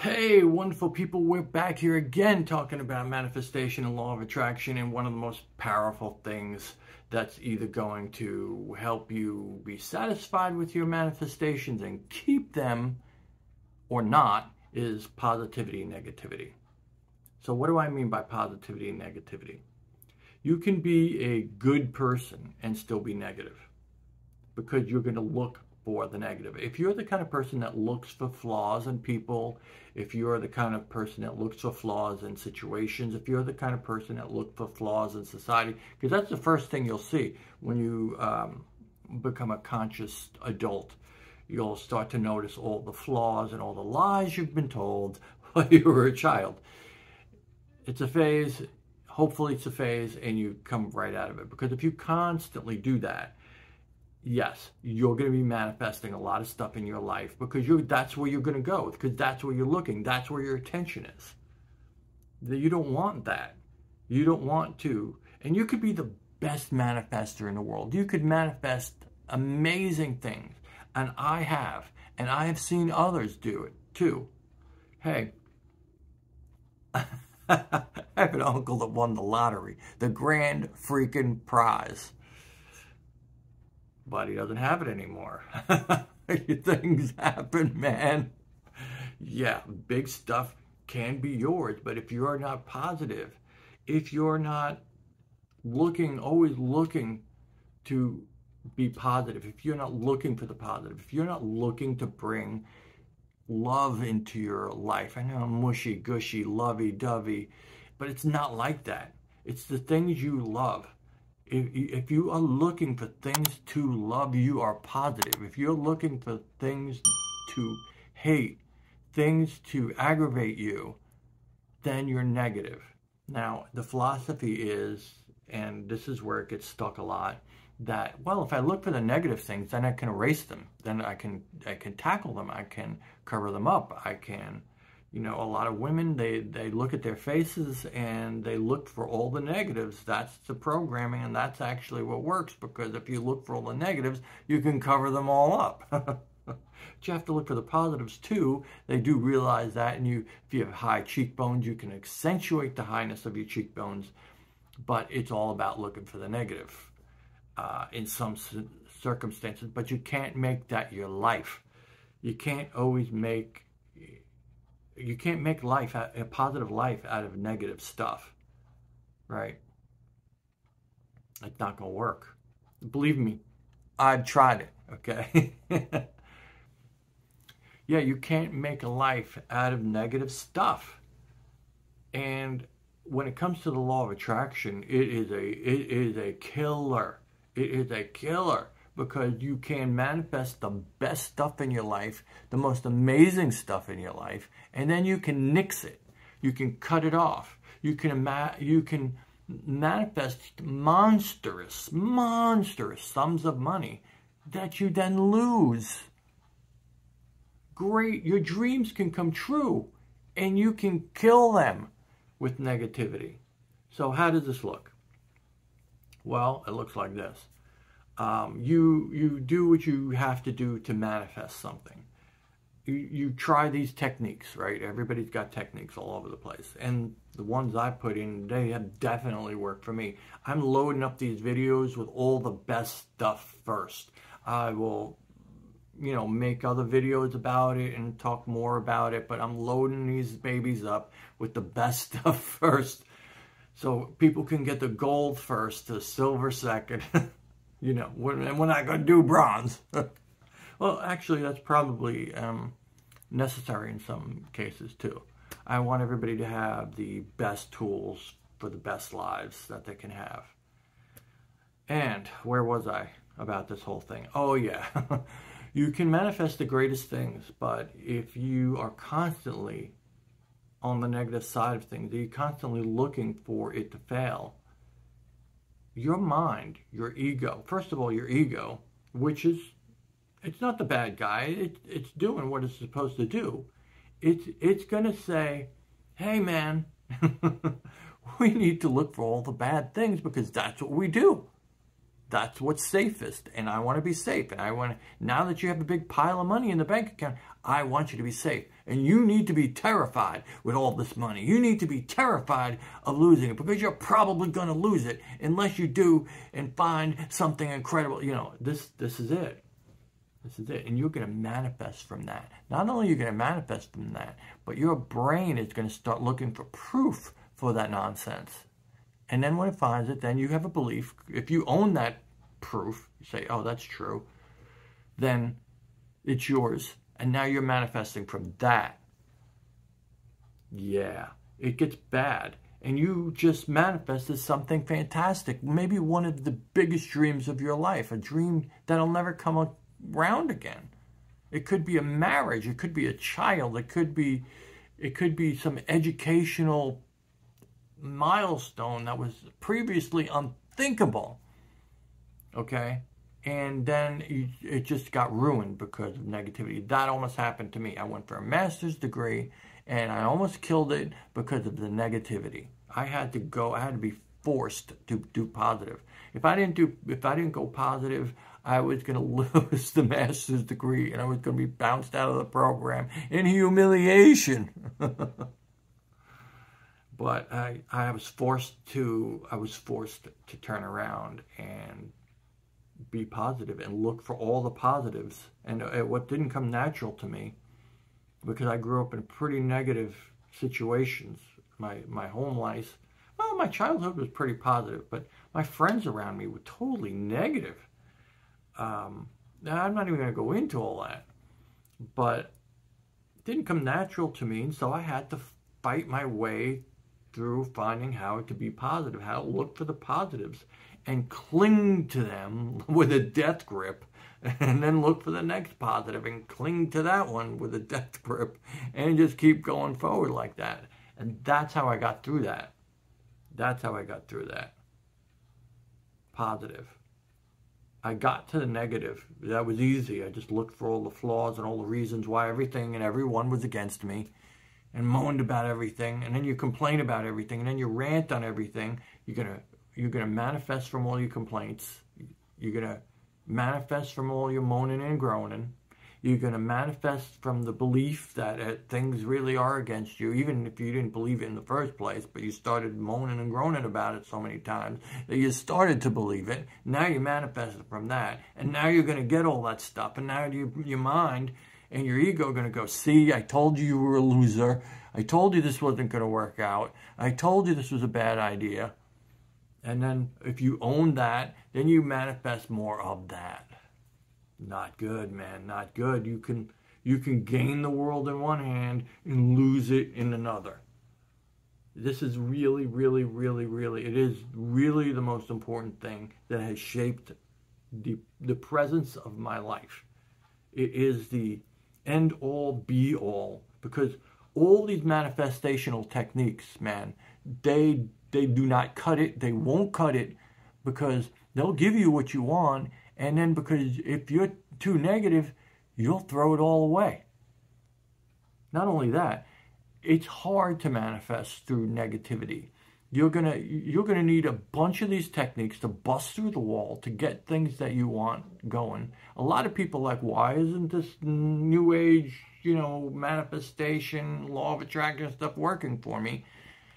Hey, wonderful people, we're back here again talking about manifestation and law of attraction and one of the most powerful things that's either going to help you be satisfied with your manifestations and keep them or not is positivity and negativity. So what do I mean by positivity and negativity? You can be a good person and still be negative because you're going to look for the negative. If you're the kind of person that looks for flaws in people, if you're the kind of person that looks for flaws in situations, if you're the kind of person that looks for flaws in society, because that's the first thing you'll see when you um, become a conscious adult. You'll start to notice all the flaws and all the lies you've been told while you were a child. It's a phase, hopefully it's a phase, and you come right out of it. Because if you constantly do that, yes, you're going to be manifesting a lot of stuff in your life because you that's where you're going to go because that's where you're looking. That's where your attention is. You don't want that. You don't want to. And you could be the best manifester in the world. You could manifest amazing things. And I have. And I have seen others do it too. Hey, I have an uncle that won the lottery, the grand freaking prize but he doesn't have it anymore. Things happen, man. Yeah, big stuff can be yours, but if you're not positive, if you're not looking, always looking to be positive, if you're not looking for the positive, if you're not looking to bring love into your life, I know I'm mushy, gushy, lovey dovey, but it's not like that. It's the things you love if, if you are looking for things to love, you are positive. If you're looking for things to hate, things to aggravate you, then you're negative. Now, the philosophy is, and this is where it gets stuck a lot, that well, if I look for the negative things, then I can erase them. Then I can I can tackle them. I can cover them up. I can you know, a lot of women, they, they look at their faces and they look for all the negatives. That's the programming, and that's actually what works because if you look for all the negatives, you can cover them all up. but you have to look for the positives too. They do realize that, and you, if you have high cheekbones, you can accentuate the highness of your cheekbones, but it's all about looking for the negative uh, in some circumstances, but you can't make that your life. You can't always make you can't make life a positive life out of negative stuff, right? It's not gonna work. Believe me, I've tried it. Okay. yeah, you can't make a life out of negative stuff. And when it comes to the law of attraction, it is a it is a killer. It is a killer because you can manifest the best stuff in your life, the most amazing stuff in your life, and then you can nix it. You can cut it off. You can you can manifest monstrous, monstrous sums of money that you then lose. Great, your dreams can come true and you can kill them with negativity. So how does this look? Well, it looks like this um, you you do what you have to do to manifest something. You, you try these techniques, right? Everybody's got techniques all over the place. And the ones I put in, they have definitely worked for me. I'm loading up these videos with all the best stuff first. I will, you know, make other videos about it and talk more about it, but I'm loading these babies up with the best stuff first. So people can get the gold first, the silver second. you know, and we're not going to do bronze. well, actually, that's probably um, necessary in some cases too. I want everybody to have the best tools for the best lives that they can have. And where was I about this whole thing? Oh, yeah. you can manifest the greatest things, but if you are constantly on the negative side of things, you're constantly looking for it to fail, your mind, your ego, first of all, your ego, which is, it's not the bad guy, it, it's doing what it's supposed to do. It's, it's going to say, hey man, we need to look for all the bad things because that's what we do. That's what's safest. And I want to be safe. And I want to, now that you have a big pile of money in the bank account, I want you to be safe. And you need to be terrified with all this money. You need to be terrified of losing it because you're probably going to lose it unless you do and find something incredible. You know, this, this is it. This is it. And you're going to manifest from that. Not only are you going to manifest from that, but your brain is going to start looking for proof for that nonsense. And then when it finds it, then you have a belief. If you own that proof, you say, oh, that's true, then it's yours. And now you're manifesting from that. Yeah, it gets bad. And you just manifested something fantastic. Maybe one of the biggest dreams of your life, a dream that'll never come around again. It could be a marriage, it could be a child, it could be it could be some educational milestone that was previously unthinkable. Okay? And then it just got ruined because of negativity. That almost happened to me. I went for a master's degree and I almost killed it because of the negativity. I had to go, I had to be forced to do positive. If I didn't do if I didn't go positive, I was going to lose the master's degree and I was going to be bounced out of the program in humiliation. but I, I was forced to I was forced to turn around and be positive and look for all the positives. And uh, what didn't come natural to me because I grew up in pretty negative situations. My my home life well my childhood was pretty positive but my friends around me were totally negative. Um, I'm not even going to go into all that but it didn't come natural to me and so I had to fight my way through finding how to be positive, how to look for the positives and cling to them with a death grip and then look for the next positive and cling to that one with a death grip and just keep going forward like that. And that's how I got through that. That's how I got through that. Positive. I got to the negative. That was easy. I just looked for all the flaws and all the reasons why everything and everyone was against me and moaned about everything, and then you complain about everything, and then you rant on everything, you're gonna you're gonna manifest from all your complaints. You're gonna manifest from all your moaning and groaning. You're gonna manifest from the belief that uh, things really are against you, even if you didn't believe it in the first place, but you started moaning and groaning about it so many times that you started to believe it. Now you manifested from that, and now you're gonna get all that stuff, and now you, your mind and your ego going to go, see, I told you you were a loser. I told you this wasn't going to work out. I told you this was a bad idea. And then if you own that, then you manifest more of that. Not good, man. Not good. You can you can gain the world in one hand and lose it in another. This is really, really, really, really, it is really the most important thing that has shaped the, the presence of my life. It is the end all be all because all these manifestational techniques, man, they they do not cut it. They won't cut it because they'll give you what you want, and then because if you're too negative, you'll throw it all away. Not only that, it's hard to manifest through negativity you're gonna you're gonna need a bunch of these techniques to bust through the wall to get things that you want going. A lot of people like, why isn't this new age, you know, manifestation, law of attraction stuff working for me?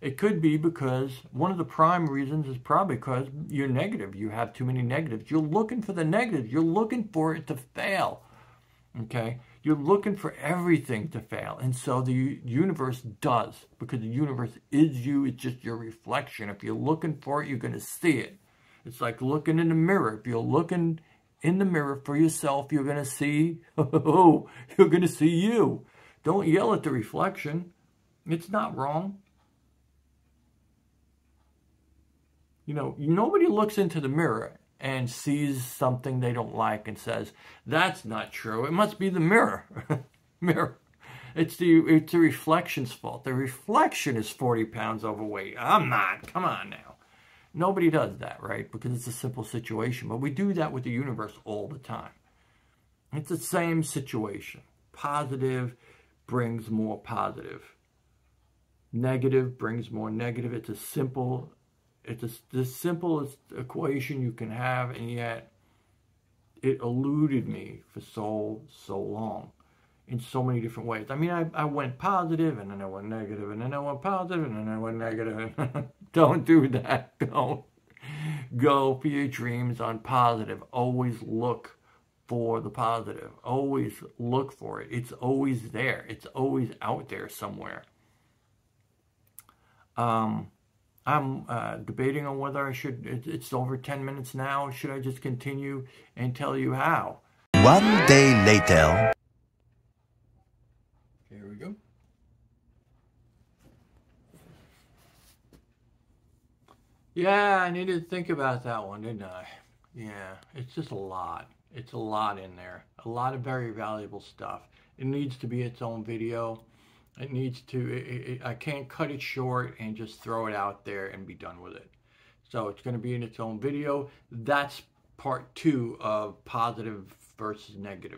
It could be because one of the prime reasons is probably because you're negative. You have too many negatives. You're looking for the negatives. You're looking for it to fail. Okay? You're looking for everything to fail. And so the universe does, because the universe is you, it's just your reflection. If you're looking for it, you're going to see it. It's like looking in the mirror. If you're looking in the mirror for yourself, you're going to see, oh, you're going to see you. Don't yell at the reflection. It's not wrong. You know, nobody looks into the mirror and sees something they don't like and says, that's not true. It must be the mirror. mirror. It's the it's the reflection's fault. The reflection is 40 pounds overweight. I'm not. Come on now. Nobody does that, right? Because it's a simple situation. But we do that with the universe all the time. It's the same situation. Positive brings more positive. Negative brings more negative. It's a simple It's a, the simplest equation you can have, and yet it eluded me for so, so long in so many different ways. I mean, I, I went positive, and then I went negative, and then I went positive, and then I went negative. Don't do that. Don't go for your dreams on positive. Always look for the positive. Always look for it. It's always there. It's always out there somewhere. Um, I'm uh, debating on whether I should, it's over 10 minutes now. Should I just continue and tell you how? One day later. Here we go. Yeah, I needed to think about that one, didn't I? Yeah, it's just a lot. It's a lot in there. A lot of very valuable stuff. It needs to be its own video. It needs to, it, it, I can't cut it short and just throw it out there and be done with it. So it's going to be in its own video. That's part two of positive versus negative.